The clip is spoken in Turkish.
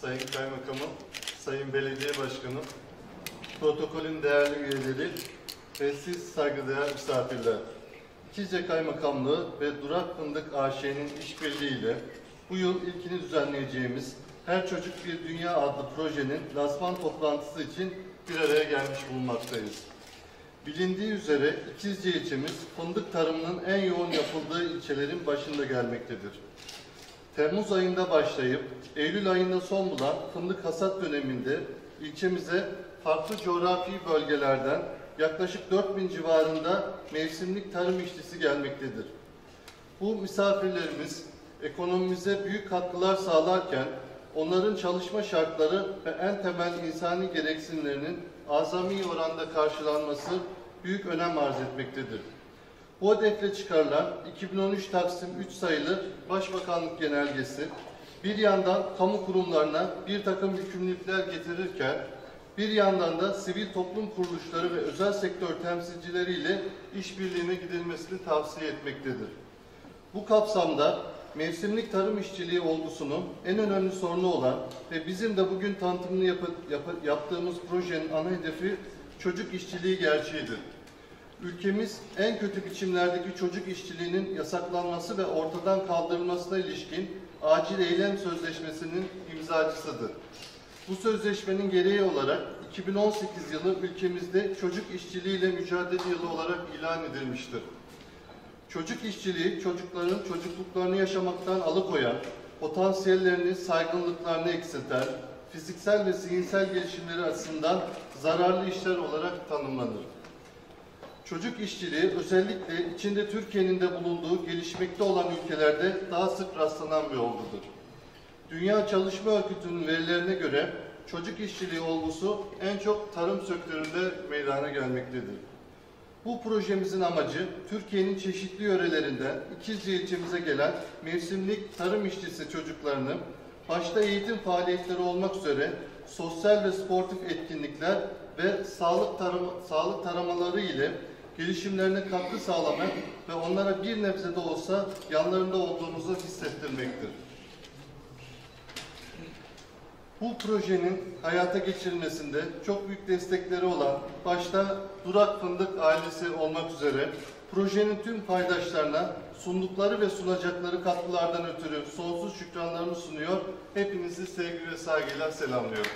Sayın Kaymakamım, Sayın Belediye Başkanım, protokolün değerli üyeleri ve siz saygıdeğer misafirler. İkizce Kaymakamlığı ve Durak Fındık AŞ'nin işbirliğiyle bu yıl ilkini düzenleyeceğimiz Her Çocuk Bir Dünya adlı projenin lansman toplantısı için bir araya gelmiş bulunmaktayız. Bilindiği üzere İkizce ilçemiz fındık tarımının en yoğun yapıldığı ilçelerin başında gelmektedir. Temmuz ayında başlayıp Eylül ayında son bulan fındık hasat döneminde ilçemize farklı coğrafi bölgelerden yaklaşık 4000 civarında mevsimlik tarım işçisi gelmektedir. Bu misafirlerimiz ekonomimize büyük katkılar sağlarken onların çalışma şartları ve en temel insani gereksinimlerinin azami oranda karşılanması büyük önem arz etmektedir. Bu hedefle çıkarılan 2013 Taksim 3 sayılı Başbakanlık Genelgesi bir yandan kamu kurumlarına bir takım yükümlülükler getirirken bir yandan da sivil toplum kuruluşları ve özel sektör temsilcileriyle işbirliğine gidilmesini tavsiye etmektedir. Bu kapsamda mevsimlik tarım işçiliği olgusunun en önemli sorunu olan ve bizim de bugün tanıtımını yapı, yapı, yaptığımız projenin ana hedefi çocuk işçiliği gerçeğidir. Ülkemiz en kötü biçimlerdeki çocuk işçiliğinin yasaklanması ve ortadan kaldırılmasına ilişkin acil eylem sözleşmesinin imzacısıdır. Bu sözleşmenin gereği olarak 2018 yılı ülkemizde çocuk işçiliğiyle mücadele yılı olarak ilan edilmiştir. Çocuk işçiliği çocukların çocukluklarını yaşamaktan alıkoyan, potansiyellerini, saygınlıklarını eksilten, fiziksel ve zihinsel gelişimleri açısından zararlı işler olarak tanımlanır. Çocuk işçiliği özellikle içinde Türkiye'nin de bulunduğu gelişmekte olan ülkelerde daha sık rastlanan bir olgudur. Dünya Çalışma Örgütü'nün verilerine göre çocuk işçiliği olgusu en çok tarım sektöründe meydana gelmektedir. Bu projemizin amacı Türkiye'nin çeşitli yörelerinden İkizce ilçemize gelen mevsimlik tarım işçisi çocuklarını başta eğitim faaliyetleri olmak üzere sosyal ve sportif etkinlikler ve sağlık, tarama, sağlık taramaları ile gelişimlerine katkı sağlamak ve onlara bir nebze de olsa yanlarında olduğumuzu hissettirmektir. Bu projenin hayata geçirilmesinde çok büyük destekleri olan başta Durak Fındık ailesi olmak üzere projenin tüm paydaşlarına sundukları ve sunacakları katkılardan ötürü sonsuz şükranlarımı sunuyor. Hepinizi sevgi ve saygıyla selamlıyorum.